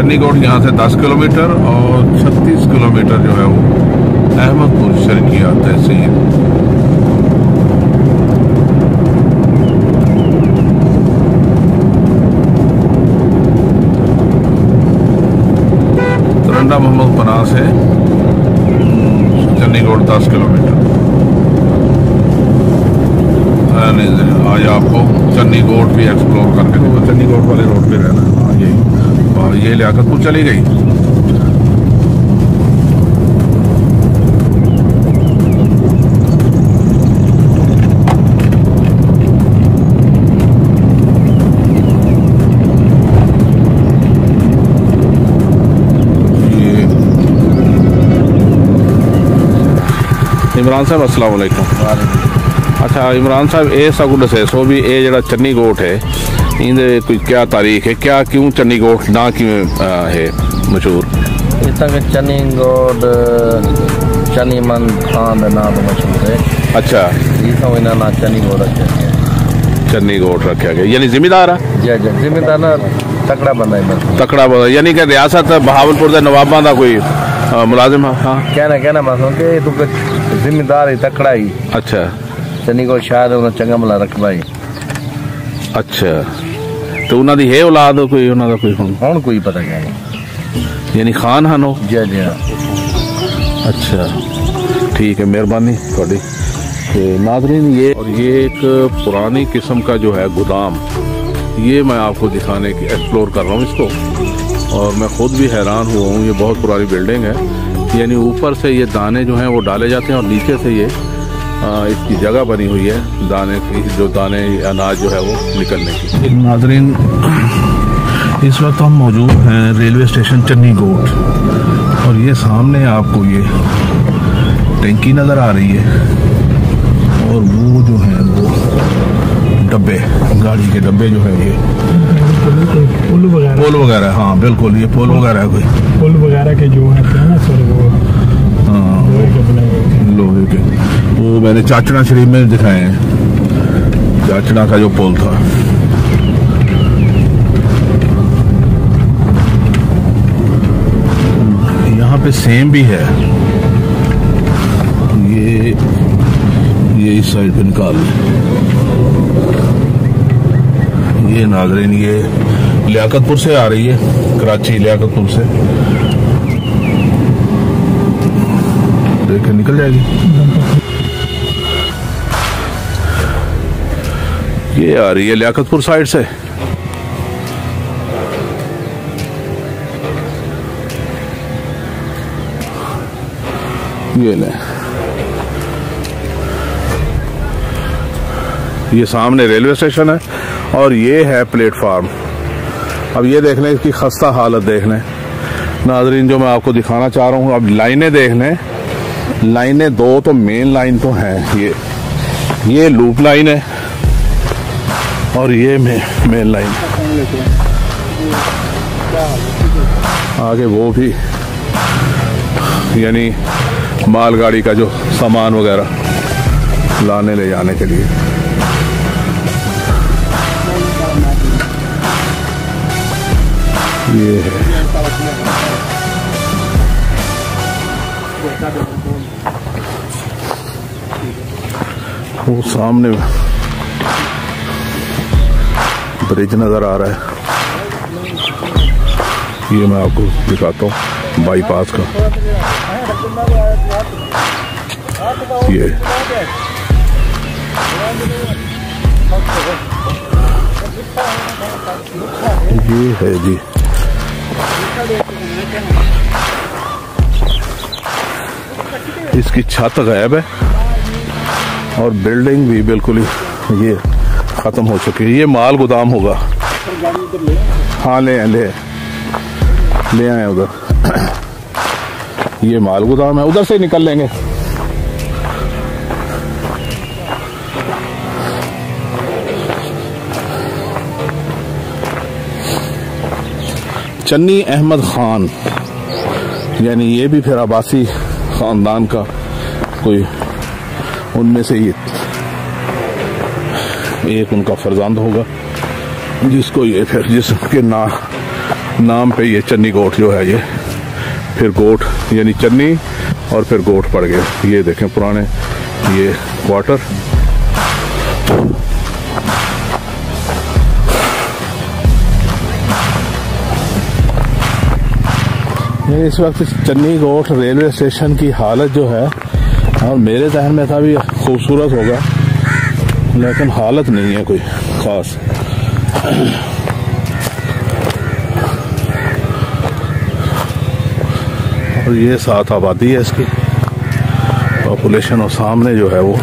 चन्नीगढ़ यहाँ से 10 किलोमीटर और 36 किलोमीटर जो है वो अहमदपुर शर्किया तहसील तरंडा मोहम्मद पनाह से चन्नीगढ़ 10 किलोमीटर। आज आपको चन्नीगढ़ भी एक्सप्लोर करके। देखो चन्नीगढ़ वाले रोड पे रहना हाँ ये और ये लियाकतपुर चली गई। इमरान साहब असलम अच्छा इमरान साहब ये सब कुछ दस सो भी ये जरा चन्नी गोट है। इंद कोई क्या तारीख है? क्या क्यों चंडीगढ़ ना क्यों है मशहूर? इतना चंडीगढ़ चनी मन खान ना तो मशहूर है। अच्छा। तो इसमें इना ना चंडीगढ़ रखे चंडीगढ़ रखे गया। यानी जिम्मेदार है? जी जी जिम्मेदार ना तकड़ा बंदा है तकड़ा बंदा यानी कि रियासत बहावलपुर का नवाबा का कोई मुलाजिम है? हाँ। कहना कहना मतलब कि तू तो जिम्मेदार ही तकड़ा ही। अच्छा। चंडीगढ़ शायद उन्हें चंगा भला रखवाई ਅੱਛਾ ਚਨੀ ਗੋਡ ਸ਼ਾਇਦ ਉਹਨਾਂ ਚੰਗਾ ਮਲਾ ਰੱਖਦਾ ਹੀ ਅੱਛਾ ਤੇ ਉਹਨਾਂ ਦੀ ਹੈ ਔਲਾਦ ਕੋਈ ਉਹਨਾਂ ਦਾ ਕੋਈ ਹੁਣ ਹੁਣ ਕੋਈ ਪਤਾ ਨਹੀਂ ਯਾਨੀ ਖਾਨ ਹਨ ਉਹ ਜੀ ਜੀ अच्छा ठीक है मेहरबानी थोड़ी तो नाजरीन ये और ये एक पुरानी किस्म का जो है गोदाम ये मैं आपको दिखाने की एक्सप्लोर कर रहा हूँ इसको और मैं खुद भी हैरान हुआ हूँ ये बहुत पुरानी बिल्डिंग है यानी ऊपर से ये दाने जो हैं वो डाले जाते हैं और नीचे से ये आ, इसकी जगह बनी हुई है दाने की जो दाने अनाज जो है वो निकलने की। नाजरीन इस वक्त हम मौजूद हैं रेलवे स्टेशन चन्नी गोट और ये सामने आपको ये टैंकी नज़र आ रही है। और वो जो है वो डब्बे गाड़ी के डब्बे जो है ये। पुल वगैरह। पोल वगैरह हाँ बिल्कुल ये पोल वगैरह है कोई। पुल वगैरह के जो है ना सर वो हाँ। लोहे के वो मैंने चाचना शरीफ में दिखाए हैं। चाचना का जो पुल था। यहाँ पे सेम भी है। ये ये इस साइड पे निकाल। ये नाजरीन, ये लियाकतपुर से आ रही है। कराची लियाकतपुर से। देख के निकल जाएगी। ये आ रही है लियाकतपुर साइड से। ये ले। ये सामने रेलवे स्टेशन है और ये है प्लेटफार्म। अब ये देख लें इसकी खस्ता हालत देख लें नाजरीन, जो मैं आपको दिखाना चाह रहा हूँ, अब लाइनें देख लें लाइनें दो तो मेन लाइन तो हैं ये ये लूप लाइन है और ये मे, मेन लाइन आगे वो भी यानी मालगाड़ी का जो सामान वगैरह लाने ले जाने के लिए। ये है। वो सामने ब्रिज नज़र आ रहा है। ये मैं आपको दिखाता हूँ बाईपास का। ये। ये है जी। इसकी छत गायब है। और बिल्डिंग भी बिल्कुल ही ये खत्म हो चुकी है। ये माल गोदाम होगा। हाँ ले आए। ले आए। उधर। ये माल गोदाम है। उधर से ही निकल लेंगे। चन्नी अहमद खान, यानी ये भी फिर आबासी खानदान का कोई उनमें से ही एक उनका फर्जंद होगा, जिसको ये फिर जिसके ना, नाम पे ये चन्नी गोट जो है ये, फिर गोट, यानी चन्नी और फिर गोट पड़ गए ये देखें पुराने, ये क्वार्टर ये इस वक्त चन्नी गोठ रेलवे स्टेशन की हालत जो है और मेरे जहन में था भी खूबसूरत होगा, लेकिन हालत नहीं है कोई खास। और ये सात आबादी है इसकी। पॉपुलेशन और सामने जो है वो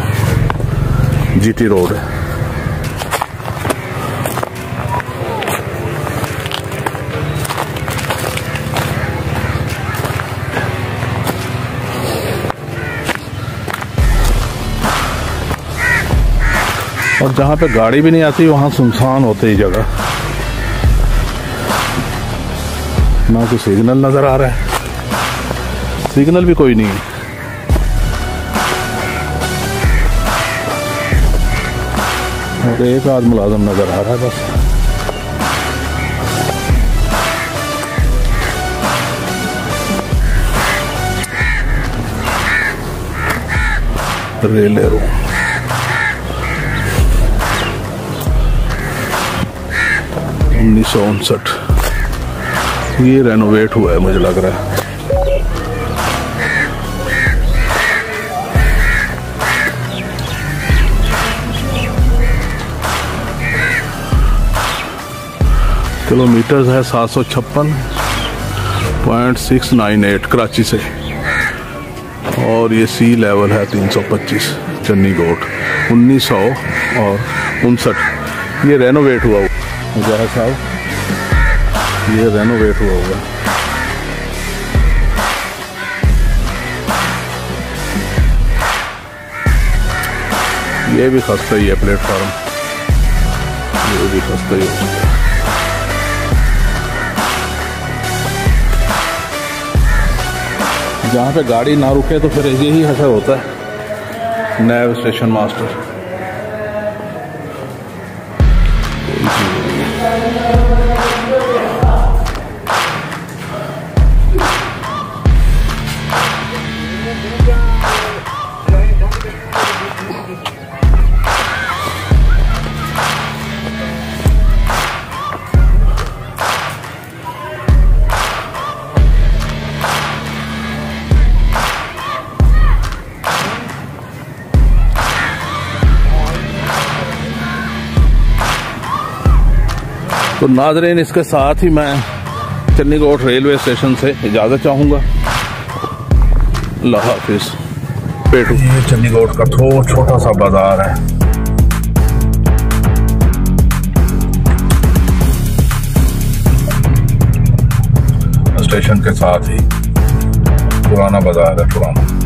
जीटी रोड है। और जहाँ पे गाड़ी भी नहीं आती, वहाँ सुनसान होते ही जगह। ना कोई सिग्नल नज़र आ रहा है। सिग्नल भी कोई नहीं है। और एक आध मुलाजम नज़र आ रहा है बस। रेले रूम उन्नीस सौ उनसठ। ये रेनोवेट हुआ है, मुझे लग रहा है। किलोमीटर है सात सौ छप्पन point six nine eight Karachi से। और ये सी लेवल है तीन सौ पच्चीस, चन्नी गोट, उन्नीस सौ और उनसठ। ये रेनोवेट हुआ मुजाहिद साहब ये रेनोवेट हुआ होगा ये भी खस्ता ही है प्लेटफॉर्म ये भी खस्ता ही हो जहाँ पे गाड़ी ना रुके तो फिर यही असर होता है नैब स्टेशन मास्टर तो नाजरीन, इसके साथ ही मैं चन्नीगोट रेलवे स्टेशन से इजाज़त चाहूँगा। अल्लाह हाफिज। पेटू। ये चन्नीगोट का थो छोटा सा बाज़ार है। स्टेशन के साथ ही पुराना बाज़ार है, पुराना।